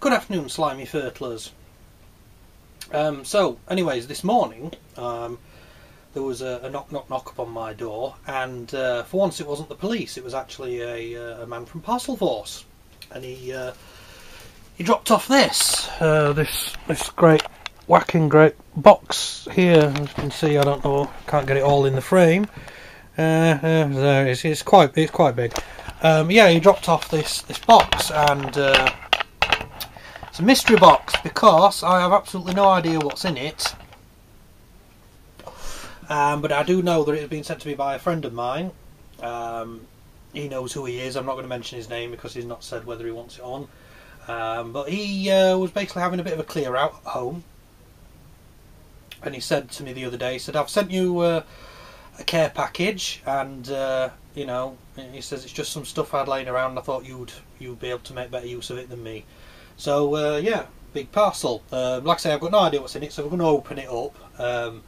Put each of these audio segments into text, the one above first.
Good afternoon, slimy fertilers. Um, so, anyways, this morning um, there was a, a knock, knock, knock upon my door, and uh, for once it wasn't the police. It was actually a, uh, a man from Parcel Force, and he uh, he dropped off this uh, this this great whacking great box here. As you can see, I don't know, can't get it all in the frame. Uh, uh, there it is. It's quite it's quite big. Um, yeah, he dropped off this this box and. It's a mystery box because I have absolutely no idea what's in it. Um, but I do know that it has been sent to me by a friend of mine. Um, he knows who he is. I'm not going to mention his name because he's not said whether he wants it on. Um, but he uh, was basically having a bit of a clear out at home. And he said to me the other day, he said, I've sent you uh, a care package and, uh, you know, he says it's just some stuff I'd laying around. I thought you'd, you'd be able to make better use of it than me. So uh, yeah, big parcel. Um, like I say, I've got no idea what's in it, so we're going to open it up. Um,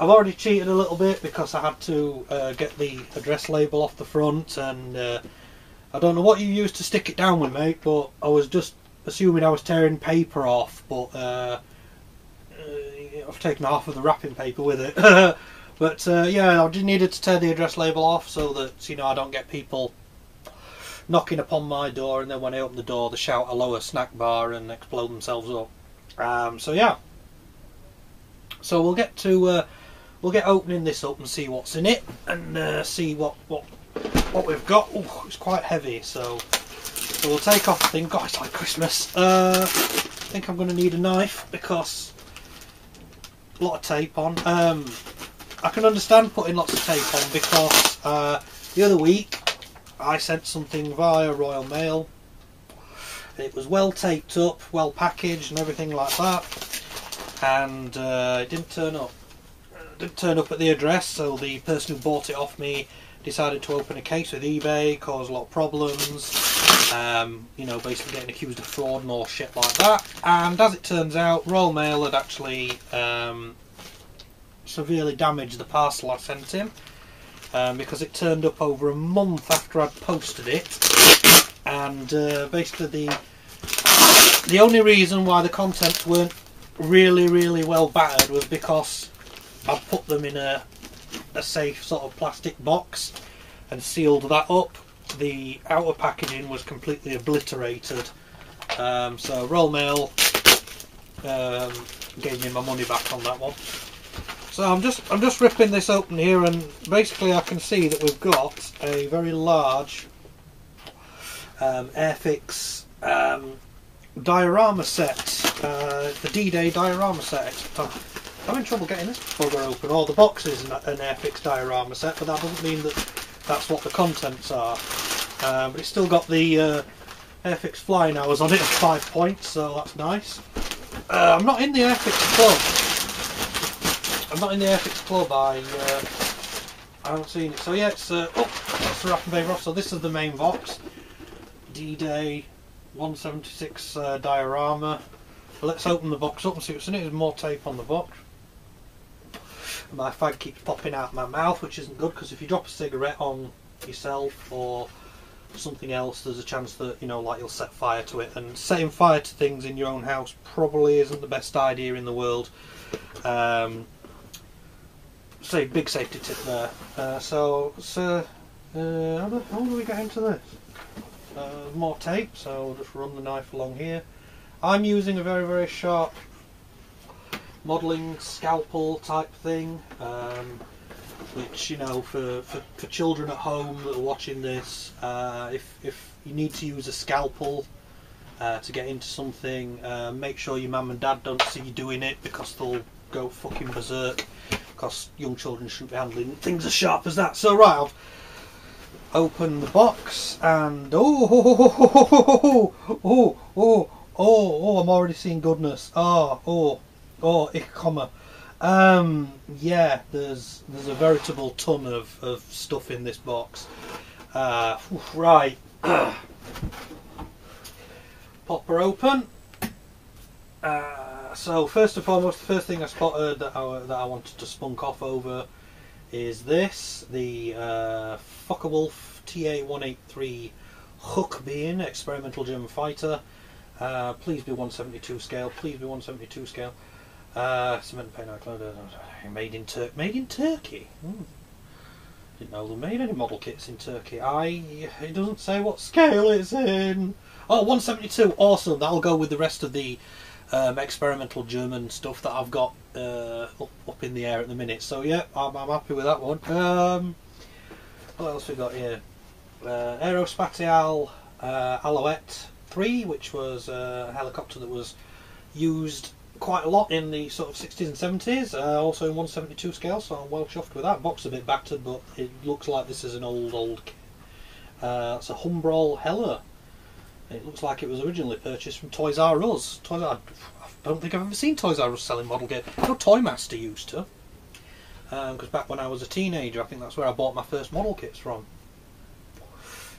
I've already cheated a little bit because I had to uh, get the address label off the front, and uh, I don't know what you used to stick it down with, mate. But I was just assuming I was tearing paper off, but uh, uh, I've taken half of the wrapping paper with it. but uh, yeah, I just needed to tear the address label off so that you know I don't get people knocking upon my door, and then when I open the door, they shout a lower snack bar and explode themselves up. Um, so yeah. So we'll get to uh, we'll get opening this up and see what's in it, and uh, see what what what we've got. Oh, it's quite heavy, so so we'll take off the thing. God, it's like Christmas. Uh, I think I'm going to need a knife because a lot of tape on. Um, I can understand putting lots of tape on because uh, the other week I sent something via Royal Mail. It was well taped up, well packaged, and everything like that. And uh, it didn't turn up. It didn't turn up at the address, so the person who bought it off me decided to open a case with eBay, cause a lot of problems. Um, you know, basically getting accused of fraud and all shit like that. And as it turns out, Royal Mail had actually um, severely damaged the parcel I sent him um, because it turned up over a month after I'd posted it, and uh, basically the the only reason why the contents weren't really really well battered was because I put them in a a safe sort of plastic box and sealed that up. The outer packaging was completely obliterated. Um, so Royal Mail um, gave me my money back on that one. So I'm just I'm just ripping this open here, and basically I can see that we've got a very large um, Airfix um, diorama set, uh, the D-Day diorama set. I'm having trouble getting this bugger open. All the boxes an, an Airfix diorama set, but that doesn't mean that that's what the contents are. Um, but it's still got the uh, Airfix flying hours on it at five points, so that's nice. Uh, I'm not in the Airfix club. I'm not in the Airfix Club. I uh, I haven't seen it. So yeah, it's uh, oh, that's the off. So this is the main box. D-Day 176 uh, diorama. Let's open the box up and see what's in it. There's more tape on the box. My fag keeps popping out my mouth, which isn't good because if you drop a cigarette on yourself or something else, there's a chance that you know, like you'll set fire to it. And setting fire to things in your own house probably isn't the best idea in the world. Um, say big safety tip there. Uh, so, so uh, how, do, how do we get into this? Uh, more tape, so we'll just run the knife along here. I'm using a very very sharp modelling scalpel type thing, um, which you know for, for, for children at home that are watching this, uh, if if you need to use a scalpel. Uh, to get into something, uh, make sure your mum and dad don't see you doing it because they'll go fucking berserk because young children shouldn't be handling things as sharp as that. So right, I've opened the box and oh oh oh oh oh oh oh oh, I'm already seeing goodness. Oh oh oh ich komme. Um, yeah, there's there's a veritable ton of, of stuff in this box. Uh, right, pop her open. Uh, so first and foremost, the first thing I spotted that I, that I wanted to spunk off over is this, the uh, Focke-Wulf TA-183 Huckebein Experimental German Fighter. Uh, please be 172 scale. Please be 172 scale. Uh, cement paint iCloud. Uh, made in Turkey. Made in Turkey. Hmm. Didn't know they made any model kits in Turkey. I. It doesn't say what scale it's in. Oh, 172. Awesome. That'll go with the rest of the um, experimental German stuff that I've got uh, up, up in the air at the minute. So yeah, I'm, I'm happy with that one. Um, what else we got here? Uh, Aerospatiale uh, Alouette 3, which was a helicopter that was used quite a lot in the sort of 60s and 70s, uh, also in 172 scale, so I'm well chuffed with that. Box a bit battered, but it looks like this is an old, old kit. Uh, it's a Humbrol Heller. It looks like it was originally purchased from Toys R Us. Toys R I don't think I've ever seen Toys R Us selling model kit. No, Toy Master used to. Because um, back when I was a teenager, I think that's where I bought my first model kits from.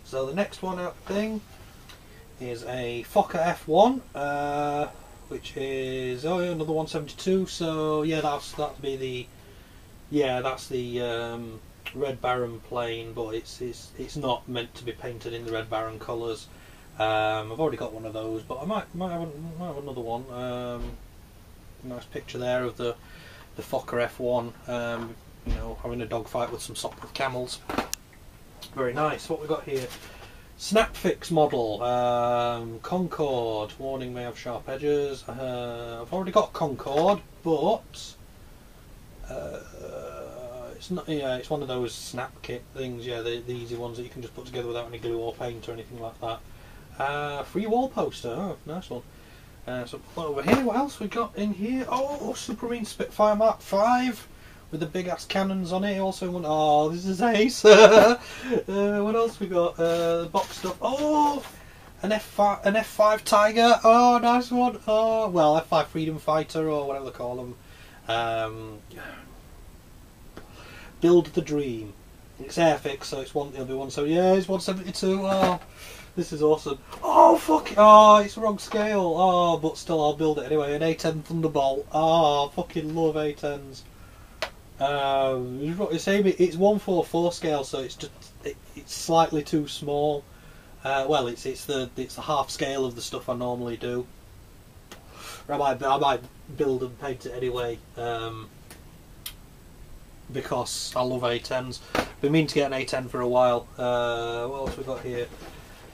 So the next one out thing is a Fokker F1, uh, which is oh yeah, another 172. So yeah, that's that'd be the yeah that's the um, Red Baron plane, but it's it's it's not meant to be painted in the Red Baron colours. Um, I've already got one of those, but I might might have, might have another one. Um, nice picture there of the the Fokker F1. Um, you know, having a dogfight with some Sopwith camels. Very nice. What we got here? Snapfix model, um, Concorde, warning may have sharp edges. Uh, I've already got Concorde, but uh, it's not. Yeah, it's one of those snap kit things. Yeah, the, the easy ones that you can just put together without any glue or paint or anything like that. Uh, free wall poster, oh, nice one. Uh, so over here, what else we got in here? Oh, Supermarine Spitfire Mark Five with the big ass cannons on it. Also, one, oh, this is ace. uh, what else we got? Uh, stuff. Oh, an F five, an F five Tiger. Oh, nice one. Oh, well, F five Freedom Fighter or whatever they call them. Um, build the dream. It's Airfix, so it's one. It'll be one. So yeah, it's one seventy two. Oh. This is awesome. Oh fuck! Oh, it's wrong scale. Oh, but still, I'll build it anyway. An A10 Thunderbolt. Oh, fucking love A10s. Um, it's it's one four four scale, so it's just it, it's slightly too small. Uh, well, it's it's the it's the half scale of the stuff I normally do. I might I might build and paint it anyway. Um, because I love A10s. Been meaning to get an A10 for a while. Uh, what else we got here?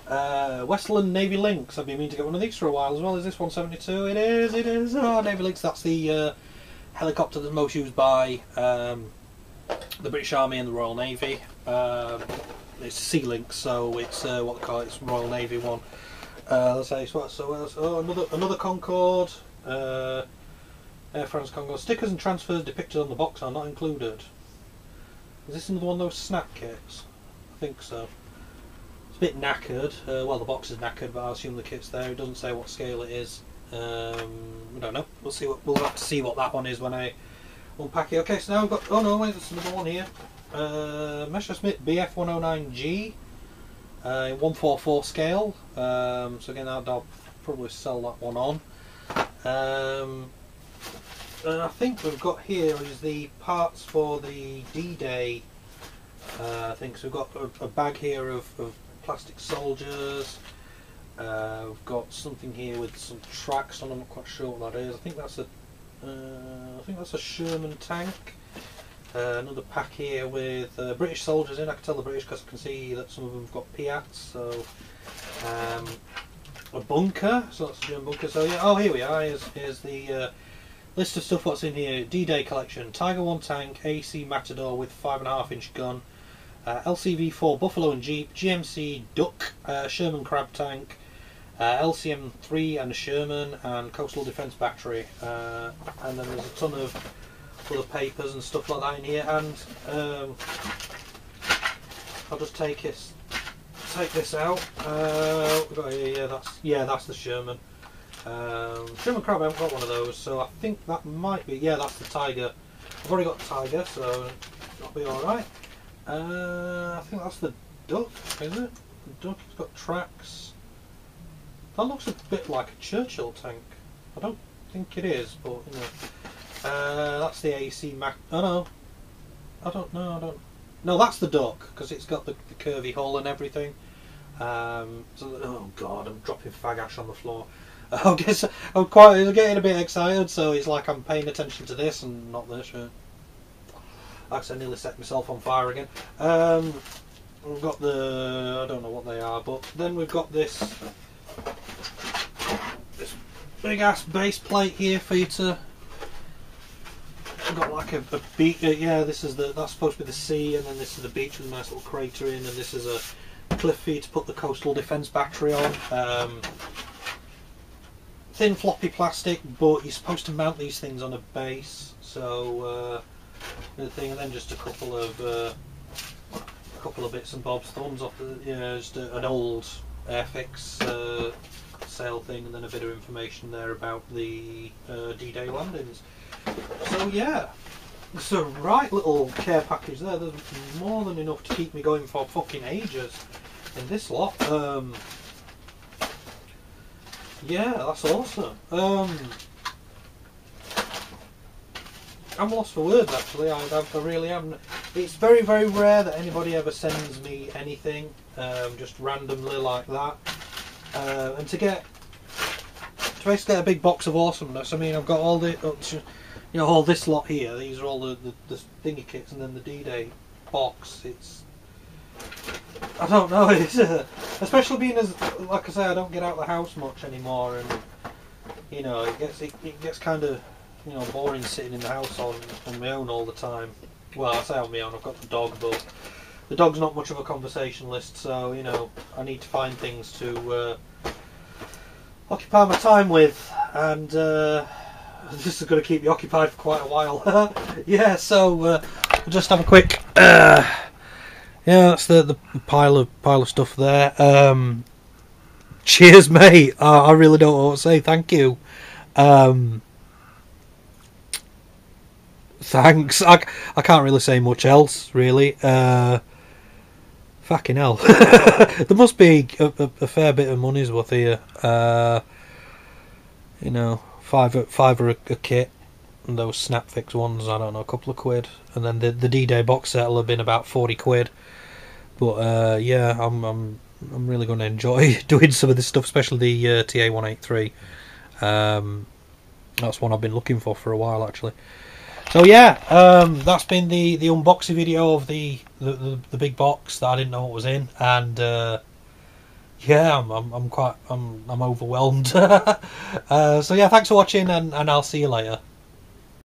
Uh, Westland Navy Lynx. I've been meaning to get one of these for a while as well. Is this 172? It is. It is. Oh, Navy Lynx. That's the uh, helicopter that's most used by um, the British Army and the Royal Navy. Um, it's Sea Lynx, so it's uh, what they call it, it's Royal Navy one. Uh, let's say so. so oh, another another Concorde. Uh, Air France Concorde stickers and transfers depicted on the box are not included. Is this another one of those snap kits? I think so. It's a bit knackered. Uh, well, the box is knackered, but I assume the kit's there. It doesn't say what scale it is. Um, I don't know. We'll see what we'll have to see what that one is when I unpack it. Okay, so now we've got. Oh no, wait, there's another one here. Uh, Messerschmitt BF109G, uh, 144 scale. Um, so again, I'll, probably sell that one on. Um, and I think we've got here is the parts for the D-Day. Uh, I think so. We've got a, a bag here of, of plastic soldiers. Uh, we've got something here with some tracks on. I'm not quite sure what that is. I think that's a, uh, I think that's a Sherman tank. Uh, another pack here with uh, British soldiers in. I can tell the British because I can see that some of them have got Piats. So um, a bunker. So that's a German bunker. So yeah. Oh, here we are. Here's, here's the uh, list of stuff. What's in here? D-Day collection. Tiger One tank, AC Matador with five and a half inch gun. Uh, LCV4 Buffalo and Jeep, GMC Duck, uh, Sherman Crab Tank, uh, LCM3 and Sherman, and Coastal Defence Battery. Uh, and then there's a ton of other papers and stuff like that in here. And um, I'll just take this, take this out. Uh, yeah, that's yeah, that's the Sherman. Um, Sherman Crab, I haven't got one of those, so I think that might be yeah, that's the Tiger. I've already got Tiger, so that'll be all right. Uh, I think that's the duck, is it? The duck, it's got tracks. That looks a bit like a Churchill tank. I don't think it is, but you know. Uh, that's the AC Mac. Oh no, I don't know. I don't. No, that's the duck because it's got the, the, curvy hull and everything. Um, so, oh god, I'm dropping fag ash on the floor. I guess I'm quite I'm getting a bit excited, so it's like I'm paying attention to this and not this. Right? Actually, I said, nearly set myself on fire again. Um, we've got the I don't know what they are, but then we've got this this big ass base plate here for you to. Got like a, a beach. Uh, yeah, this is the that's supposed to be the sea, and then this is the beach with a nice little crater in, and this is a cliff for you to put the coastal defence battery on. Um, thin floppy plastic, but you're supposed to mount these things on a base. So uh, the thing, and then just a couple of uh, a couple of bits and bobs, thumbs off the, know, just a, an old Airfix uh, sale thing, and then a bit of information there about the uh, D-Day landings. So yeah, it's a right little care package there. There's more than enough to keep me going for fucking ages in this lot. Um, yeah, that's awesome. Um, I'm lost for words actually. I, I, really am. It's very, very rare that anybody ever sends me anything um, just randomly like that. Uh, and to get to basically get a big box of awesomeness. I mean, I've got all the, you know, all this lot here. These are all the the, the thingy kits, and then the D-Day box. It's I don't know. It's uh, especially being as like I say, I don't get out of the house much anymore, and you know, it gets it, it gets kind of you know boring sitting in the house on on my own all the time. Well, I say on my own. I've got the dog, but the dog's not much of a conversationalist, so you know, I need to find things to uh, occupy my time with, and uh, this is going to keep me occupied for quite a while. yeah, so uh, we'll just have a quick. Uh, yeah, that's the, the pile of pile of stuff there. Um, cheers, mate. I, really don't know what to say. Thank you. Um, thanks. I, I can't really say much else, really. Uh, fucking hell. there must be a, a, a, fair bit of money's worth here. Uh, you know, five five a, a kit. And those Snapfix ones, I don't know, a couple of quid. And then the, the D-Day box set will have been about 40 quid. But uh, yeah, I'm, I'm I'm really going to enjoy doing some of this stuff, especially the uh, TA one eight three. Um, that's one I've been looking for for a while actually. So yeah, um, that's been the, the unboxing video of the, the, the, big box that I didn't know what was in, and uh, yeah, I'm, I'm, I'm quite I'm I'm overwhelmed. uh, so yeah, thanks for watching, and, and I'll see you later.